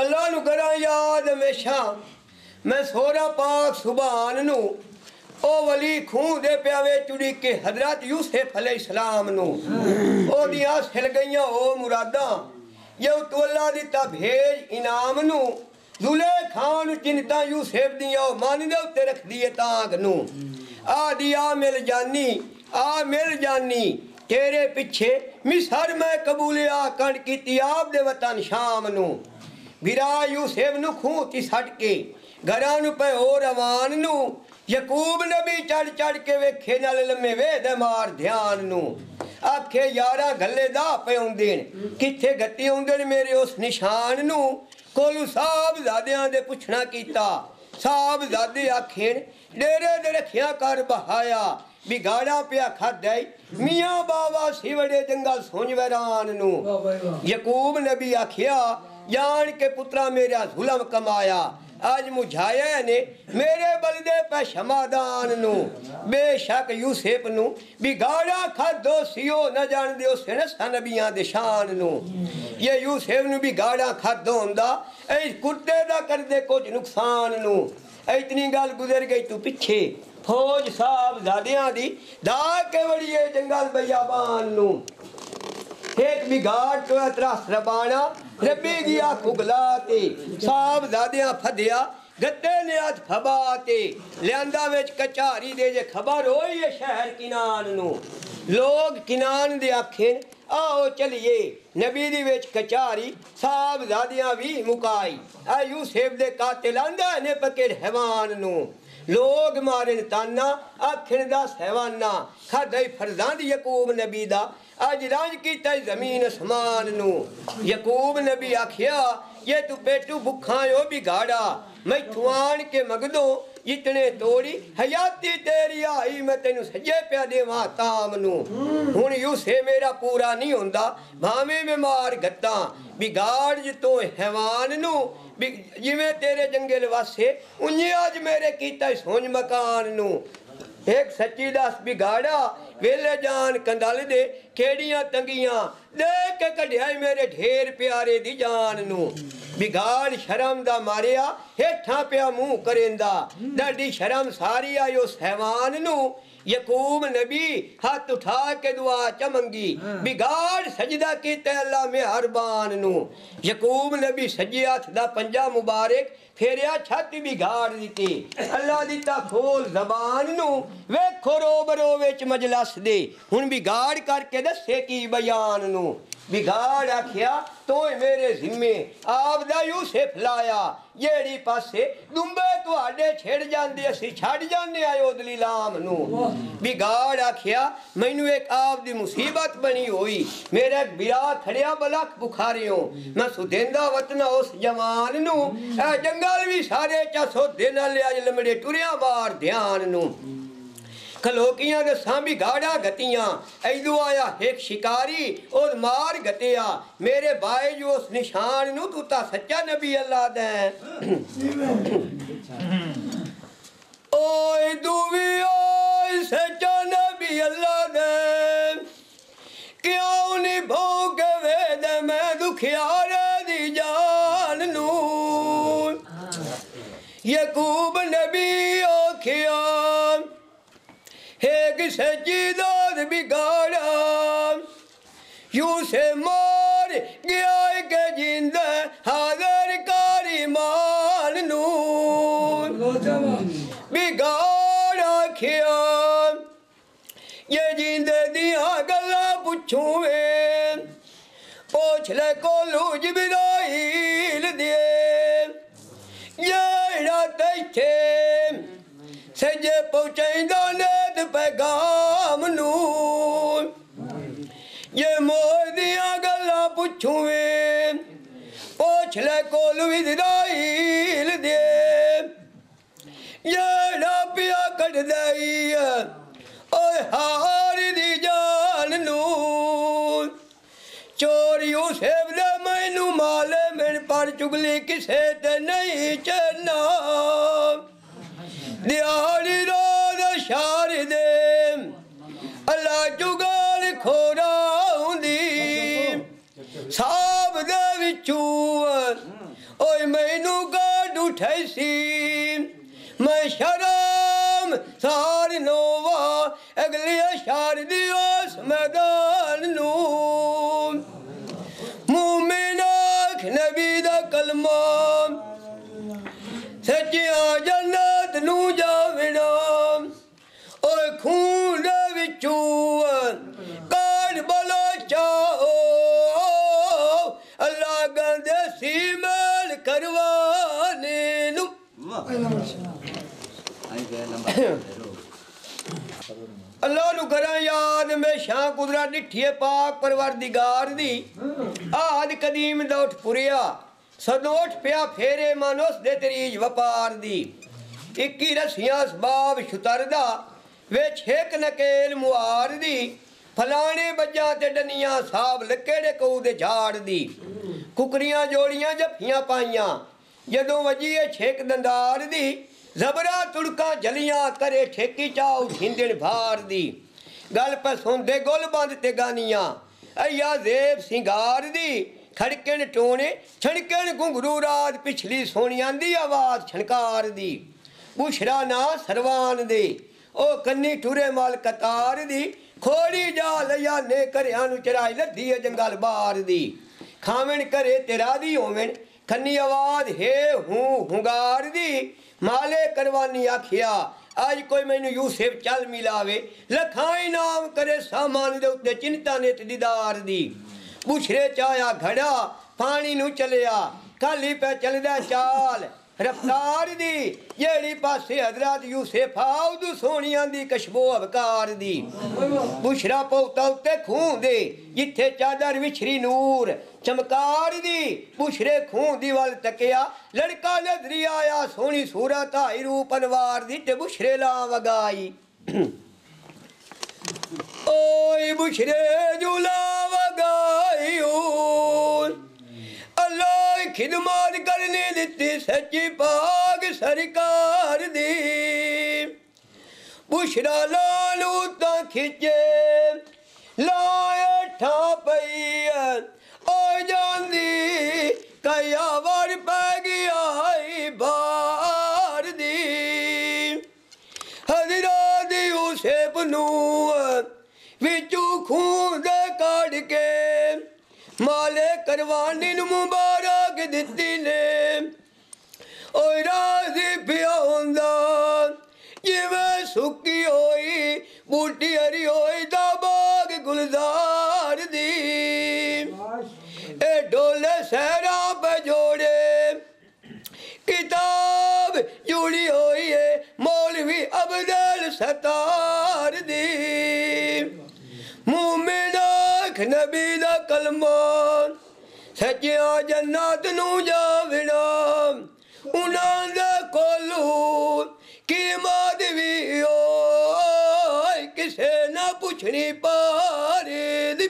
ਅੱਲਾ ਨੂੰ ਕਰਾਂ ਯਾਦ ਹਮੇਸ਼ਾ। ਮੈਂ ਸੋਹਰਾ ਪਾਕ ਸੁਭਾਨ ਨੂੰ, ਉਹ ਵਲੀ ਖੂਹ ਦੇ ਪਿਆਵੇ ਚੁੜੀ ਕੇ ਹਜ਼ਰਤ ਯੂਸਫ ਅਲੈਹਿਸਲਾਮ ਨੂੰ। ਉਹਦੀਆਂ ਸਿਲ ਗਈਆਂ ਉਹ ਮੁਰਾਦਾਂ ਜੋ ਤੋਲਾ ਦਿੱਤਾ ਭੇਜ ਇਨਾਮ ਨੂੰ। ਦੁਲੇ ਖਾਨ ਚਿੰਤਾ ਯੂਸਫ ਦੀਆਂ ਉਹ ਮਨ ਦੇ ਉੱਤੇ ਰੱਖਦੀ ਏ ਤਾਂਗ ਨੂੰ। ਆ ਦਿਆ ਮਿਲ ਜਾਨੀ, ਆ ਮਿਲ ਜਾਨੀ, ਤੇਰੇ ਪਿੱਛੇ ਮਿਸਰ ਮੈਂ ਕਬੂਲਿਆ, ਕਣ ਕੀਤੀ ਆਪ ਦੇ ਵਤਨ ਸ਼ਾਮ ਨੂੰ। ਵਿਰਾ ਯੂਸਫ ਨੂੰ ਖੂਹ ਤੀ ਛੱਡ ਕੇ ਘਰਾਂ ਨੂੰ ਹੋ ਰਵਾਨ ਨੂੰ ਯਕੂਬ ਨਬੀ ਚੜ ਚੜ ਕੇ ਵੇਖੇ ਨਾਲ ਲੰਮੇ ਵੇਦ ਮਾਰ ਧਿਆਨ ਨੂੰ। ਆਖੇ ਯਾਰਾ ਗੱਲੇ ਦਾ ਪਿਉਂਦੇ ਨੇ ਕਿੱਥੇ ਗੱਤੀ ਆਉਂਦੇ ਨੇ ਮੇਰੇ ਉਸ ਨਿਸ਼ਾਨ ਨੂੰ? ਕੋਲੂ ਸਾਹਿਬ ਜ਼ਾਦਿਆਂ ਦੇ ਪੁੱਛਣਾ ਕੀਤਾ। ਸਾਹਿਬ ਜ਼ਾਦੇ ਆਖੇਣ ਡੇਰੇ ਦੇ ਰੱਖਿਆ ਕਰ ਬਹਾਇਆ ਵਿਗਾੜਾ ਪਿਆ ਖਾਦੈ ਮੀਆਂ ਬਾਵਾ ਸਿਵੜੇ ਜੰਗਲ ਸੁੰਝ ਵੈਰਾਨ ਨੂੰ। ਯਕੂਬ ਨਬੀ ਆਖਿਆ ਜਾਣ ਕੇ ਪੁੱਤਰਾ ਮੇਰਾ ਜ਼ੁਲਮ ਕਮਾਇਆ। ਅੱਜ ਮੁਝਾਇਆ ਨੇ ਮੇਰੇ ਬਲਦੇ ਪੈ ਸ਼ਮਾਦਾਨ ਨੂੰ। ਬੇਸ਼ੱਕ ਯੂਸਫ ਨੂੰ ਵਿਗਾੜਾ ਖਾਦੋ ਸਿਓ ਨਾ ਜਾਣਦੇ ਉਸ ਨੇ ਨਬੀਆਂ ਦੇ ਸ਼ਾਨ ਨੂੰ। ਇਹ ਯੂਸਫ ਨੂੰ ਵਿਗਾੜਾ ਖਾਦੋ ਹੁੰਦਾ ਐ ਕੁੱਤੇ ਦਾ ਕਰਦੇ ਕੁਝ ਨੁਕਸਾਨ ਨੂੰ। ਇਤਨੀ ਗੱਲ ਗੁਜ਼ਰ ਗਈ ਤੂੰ ਪਿੱਛੇ। ਫੌਜ ਸਾਹਿਬ ਜ਼ਾਦਿਆਂ ਦੀ ਦਾ ਕੇ ਵੜੀਏ ਜੰਗਲ ਬਿਆਬਾਨ ਨੂੰ। ਇੱਕ ਵਿਗਾੜ ਤੋਂ ਅਤਰਾਸ ਰਬਾਣਾ ਰੱਬੀ ਗਿਆ ਕੁਗਲਾ ਤੇ, ਸਾਬ ਜ਼ਾਦਿਆਂ ਫਦਿਆ ਗੱਦੇ ਨੇ ਹੱਥ ਫਬਾ ਤੇ। ਲਿਆਂਦਾ ਵਿੱਚ ਕਚਾਰੀ ਦੇ ਜੇ ਖਬਰ ਹੋਈ ਹੈ ਸ਼ਹਿਰ ਕਿਨਾਨ ਨੂੰ। ਲੋਕ ਕਿਨਾਨ ਦੇ ਆਖੇ ਆਓ ਚਲੀਏ। ਨਬੀ ਦੀ ਵਿੱਚ ਕਚਾਰੀ, ਸਾਬ ਜ਼ਾਦਿਆਂ ਵੀ ਮੁਕਾਈ। ਆ ਯੂਸਫ ਦੇ ਕਾਤਿਲ ਆਂਦਾ ਨੇ ਪਕੜ ਹੈਵਾਨ ਨੂੰ। ਲੋਗ ਮਾਰਨ ਤਾਨਾ ਆਖਣ ਦਾ ਸਹਿਵਾਨਾ। ਖਾਦਾ ਹੀ ਫਰਜ਼ਾਂ ਦੀ ਯਕੂਬ ਨਬੀ ਦਾ। ਅੱਜ ਰਾਜ ਕੀਤਾ ਜ਼ਮੀਨ ਅਸਮਾਨ ਨੂੰ। ਯਕੂਬ ਨਬੀ ਆਖਿਆ ਇਹ ਤੂੰ ਪੇਟੂ ਭੁੱਖਾਂ ਓ ਬਿਗਾੜਾ। ਮੈਥੋਂ ਆਣ ਕੇ ਮਗਦੋ ਇਤਨੇ ਤੋੜੀ, ਹਯਾਤੀ ਤੇਰੀ ਆਈ, ਮੈਂ ਤੈਨੂੰ ਸੱਜੇ ਪਿਆ ਦੇਵਾਂ ਤਾਮ ਨੂੰ। ਹੁਣ ਯੂਸੇ ਮੇਰਾ ਪੂਰਾ ਨਹੀਂ ਹੁੰਦਾ, ਭਾਵੇਂ ਮੈਂ ਮਾਰ ਗੱਤਾ। ਬਿਗਾੜ ਜਿਤੋਂ ਹੈਵਾਨ ਨੂੰ ਜਿਵੇਂ ਤੇਰੇ ਜੰਗਲ ਵਾਸੇ ਉੰਨੇ ਅੱਜ ਮੇਰੇ ਕੀਤਾ ਸੋਝ ਮਕਾਨ ਨੂੰ। ਇੱਕ ਸੱਚੀ ਦਸ ਬਿਗਾੜਾ ਵੇਲੇ ਜਾਨ ਕੰਦਲ ਦੇ ਕਿਹੜੀਆਂ ਤੰਗੀਆਂ, ਦੇਖ ਕੇ ਕਢਿਆ ਮੇਰੇ ਢੇਰ ਪਿਆਰੇ ਦੀ ਜਾਨ ਨੂੰ। ਬਿਗਾੜ ਸ਼ਰਮ ਦਾ ਮਾਰਿਆ, ਹੇਠਾਂ ਪਿਆ ਮੂੰਹ ਕਰੇਂਦਾ। ਡਾਡੀ ਸ਼ਰਮ ਸਾਰੀ ਆਇਓ ਸਹਿਵਾਨ ਨੂੰ। ਯਕੂਬ ਨਬੀ ਹੱਥ ਉਠਾ ਕੇ ਦੁਆ ਚਮੰਗੀ ਬਿਗਾੜ ਸਜਦਾ ਕੀਤਾ ਅੱਲਾ ਮਿਹਰਬਾਨ ਨੂੰ। ਯਕੂਬ ਨਬੀ ਸੱਜੇ ਹੱਥ ਦਾ ਪੰਜਾ ਮੁਬਾਰਕ ਫੇਰਿਆ ਛਾਤੀ ਬਿਗਾੜ ਦਿੱਤੀ। ਅੱਲਾ ਦਿੱਤਾ ਖੋਲ ਜ਼ਬਾਨ ਨੂੰ ਵੇਖੋ ਰੋਬਰੋ ਵਿੱਚ ਮਜਲਸ ਦੇ। ਹੁਣ ਬਿਗਾੜ ਕਰਕੇ ਦੱਸੇ ਕੀ ਬਿਆਨ ਨੂੰ। ਬਿਗਾੜ ਆਖਿਆ, ਤੋਏ ਮੇਰੇ ਜ਼ਿੰਮੇ, ਆਪ ਯੂਸਫ ਲਾਇਆ। ਜਿਹੜੀ ਪਾਸੇ ਦੁੰਬੇ ਤੁਹਾਡੇ ਛਿੜ ਜਾਂਦੇ, ਅਸੀਂ ਛੱਡ ਜਾਂਦੇ ਆਇਓ ਦਲੀਲਾਮ ਨੂੰ। ਬਿਗਾੜ ਆਖਿਆ, ਮੈਨੂੰ ਇੱਕ ਆਪ ਦੀ ਮੁਸੀਬਤ ਬਣੀ ਹੋਈ। ਮੇਰੇ ਵਿਆਹ ਖੜਿਆ ਬਲਖ ਬੁਖਾਰਿਓ। ਮੈਂ ਸੁਦੇਂਦਾ ਵਤਨ ਉਸ ਜਵਾਨ ਨੂੰ। ਇਹ ਜੰਗਲ ਵੀ ਸਾਰੇ ਚਸੋ ਨਾਲ ਲਿਆ ਲਮੜੇ ਟੁਰਿਆ ਬਾਹਰ ਧਿਆਨ ਨੂੰ। ਖਲੋਕੀਆਂ ਦੇ ਸਾਂਭੀ ਗਾੜਾ ਗਤੀਆਂ। ਐਦੂ ਆਇਆ ਇੱਕ ਸ਼ਿਕਾਰੀ ਉਹ ਮਾਰ ਗਤਿਆ। ਮੇਰੇ ਬਾਏ ਜੋ ਉਸ ਨਿਸ਼ਾਨ ਨੂੰ ਤੂੰ ਤਾਂ ਸੱਚਾ ਨਬੀ ਅੱਲਾ ਦਾ ਓਏ ਦੂਵੀ ਓਏ ਸੱਚਾ ਨਬੀ ਅੱਲਾ ਦਾ ਕਿਉਂ ਨਹੀਂ ਭੋਗ ਵੇਦ ਮੈਂ ਦੁਖਿਆਰੇ سجدار بکارم یوس مار گیای که جنده حاضر کاری مال نون بگار آخیام یہ جیندے دیا گلا پوچھوں پوچھ لے کولو جبرائیل دیے ਜਿਹੜਾ ਤੈਥੇ ਸਜੇ ਪਹੁੰਚਾਂਦਾ ਨੇ ਪੈਗਾਮ ਨੂੰ ਇਹ ਮੋਹ ਦੀਆਂ ਗੱਲਾਂ ਪੁੱਛੂਵੇਂ ਪੁੱਛ ਲੈ ਕੋਲ ਵੀ ਦਿਦਾਈਲ ਦੇ। ਜਿਹੜਾ ਪਿਆ ਕੱਢਦਾ ਈ ਓਏ ਹਾਰ ਦੀ ਜਾਨ ਨੂੰ ਚੋਰੀ ਉਸੇਬ ਦੇ ਮੈਨੂੰ ਮਾਲੇ ਮਿਲ ਪਰ ਚੁਗਲੀ ਕਿਸੇ ਤੇ ਨਹੀਂ ਚੰਨਾ ਦਿਹਾੜੀ ਰੋਜ਼ ਸ਼ਾਰ ಮೈನುಗಾಡು ಠೈಸಿ ಮೈ ಶರಂ ಸಾರಿ ನೋವಾ ಅಗಲಿಯ ಶಾರದಿ ਅੱਲਾ ਨੂੰ ਕਰਾਂ ਯਾਦ ਮੈਂ ਸ਼ਾਂ ਕੁਦਰਾ ਪਾਕ ਪਰਵਰਦੀਗਾਰ ਦੀ ਆਦ ਕਦੀਮ ਦਾ ਉੱਠ ਪੁਰਿਆ ਸਦੋਠ ਪਿਆ ਫੇਰੇ ਮਨੁਸ ਦੇ ਤਰੀਜ ਵਪਾਰ ਦੀ। ਇੱਕੀ ਰਸੀਆਂ ਸਬਾਬ ਸ਼ੁਤਰਦਾ ਵਿੱਚ ਇੱਕ ਨਕੇਲ ਮੁਹਾਰ ਦੀ। ਫਲਾਣੇ ਬੱਜਾਂ ਤੇ ਡੰਨੀਆਂ ਸਾਬ ਲੱਕੇੜੇ ਕਊ ਦੇ ਝਾੜ ਦੀ। ਕੁਕਰੀਆਂ ਜੋੜੀਆਂ ਜੱਫੀਆਂ ਪਾਈਆਂ ਜਦੋਂ ਵਜੀਏ ਛੇਕ ਦੰਦਾਰ ਦੀ, ਜ਼ਬਰਾ ਤੁੜਕਾਂ ਜਲੀਆਂ ਕਰੇ ਠੇਕੀ ਚਾਉ ਹਿੰਦਣ ਭਾਰ ਦੀ। ਗੱਲ ਪਰ ਸੁਣਦੇ ਗੁੱਲ ਬੰਦ ਤੇ ਗਾਨੀਆਂ, ਅਈਆ ਜ਼ੇਬ ਸਿੰਗਾਰ ਦੀ। ਖੜਕਣ ਟੋਣੇ, ਛਣਕਣ ਘੁੰਗਰੂ ਰਾਤ ਪਿਛਲੀ ਸੋਹਣੀਆਂ ਦੀ ਆਵਾਜ਼ ਛਣਕਾਰ ਦੀ। ਬੁਸ਼ਰਾ ਨਾ ਸਰਵਾਨ ਦੇ, ਉਹ ਕੰਨੀ ਠੁਰੇ ਮਾਲ ਕਤਾਰ ਦੀ। ਖੋੜੀ ਜਾ ਲਿਆ ਨੇ ਕਰਿਆਂ ਨੂੰ ਚਰਾਈ ਲੱਧੀ ਏ ਜੰਗਲ ਬਾਰ ਦੀ। ਖਾਵਣ ਕਰੇ ਤੇਰਾ ਦੀ ਹੋਵਣ ਖੰਨੀ ਆਵਾਜ਼, ਹੈ ਹੂੰ, ਹੁੰਗਾਰ ਦੀ ਮਾਲੇ ਕਰਵਾਨੀ ਆਖਿਆ। ਅੱਜ ਕੋਈ ਮੈਨੂੰ ਯੂਸਫ ਚੱਲ ਮਿਲਾਵੇ, ਲਖਾਂ ਇਨਾਮ ਕਰੇ ਸਾਮਾਨ ਦੇ ਉੱਤੇ ਚਿੰਤਾ ਨੇ ਦੀਦਾਰ ਦੀ। ਬੁਛਰੇ ਚਾਇਆ ਘੜਾ, ਪਾਣੀ ਨੂੰ ਚਲਿਆ, ਖਾਲੀ ਪੈ ਚੱਲਦਾ ਚਾਲ ਰਫਤਾਰ ਦੀ, ਜਿਹੜੀ ਪਾਸੇ ਹਜ਼ਰਤ ਯੂਸਫ ਆਉਦੂ ਸੋਹਣੀਆਂ ਦੀ ਕਸ਼ਬੋ ਅਵਕਾਰ ਦੀ। ਬੁਸ਼ਰਾ ਪਉਤਾ ਉੱਤੇ ਖੂਨ ਦੇ, ਜਿੱਥੇ ਚਾਦਰ ਵਿਛਰੀ ਨੂਰ। ਚਮਕਾਰ ਦੀ, ਬੁਸ਼ਰੇ ਖੂਨ ਦੀ ਵੱਲ ਤੱਕਿਆ। ਲੜਕਾ ਨਜ਼ਰੀ ਆਇਆ, ਸੋਹਣੀ ਸੂਰਤ ਆਈ, ਰੂਪ ਅਨਵਾਰ ਦੀ ਤੇ ਬੁਸ਼ਰੇ ਲਾ ਵਗਾਈ ਓਏ ਬੁਸ਼ਰੇ ਜੁਲਾ ਖਿਦਮਤ ਕਰਨੇ ਦਿੱਤੀ ਸੱਚੀ ਪਾਕ ਸਰਕਾਰ ਦੀ। ਬੁਸ਼ਰਾ ਲਾਲੂ ਤਾਂ ਖਿੱਚੇ ਲਾਇਆ ਠਾ ਪਈ ਓ ਜਾਂਦੀ ਕਿਆ ਵਰ ਪੈ ਗਿਆ ਈ ਬਾਰ ਦੀ। ਹਜ਼ਰਤ ਯੂਸਫ ਨੂੰ ਵਿੱਚੋਂ ਖੂਨ ਦੇ ਕੱਢ ਕੇ ਮਾਲੇ ਕਰਵਾਨੀ ਨੂੰ ਮੁਬਾਰਕ ਦਿੱਤੀ ਨੇ ਓਏ ਰਾਜ਼ੀ ਪਿਆ ਹੁੰਦਾ ਜਿਵੇਂ ਸੁੱਕੀ ਹੋਈ ਬੂਟੀ ਹਰੀ ਹੋਈ ਦਾ ਬਾਗ ਗੁਲਜ਼ਾਰ ਦੀ ਇਹ ਡੋਲੇ ਸਹਿਰਾ ਬਜੋੜੇ ਕਿਤਾਬ ਜੁੜੀ ਹੋਈ ਏ ਮੌਲਵੀ ਅਬਦਲ ਸਤਾਰ ਦੀ ਮੂਮਿਨ ਆਖ ਨਬੀ ਦਾ ਕਲਮਾ ਸੱਚਿਆ ਜੰਨਤ ਨੂੰ ਜਾਵਣਾ ਉਹਨਾਂ ਦਾ ਕੋਲੂ ਕੀਮਤ ਵੀ ਓਏ, ਕਿਸੇ ਨਾ ਪੁੱਛਣੀ ਪਾਰੇ ਦੀ।